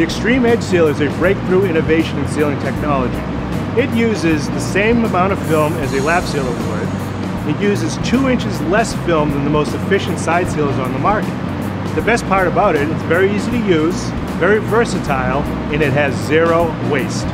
The Extreme Edge Seal is a breakthrough innovation in sealing technology. It uses the same amount of film as a lap sealer would. It uses two inches less film than the most efficient side sealers on the market. The best part about it, it's very easy to use, very versatile, and it has zero waste.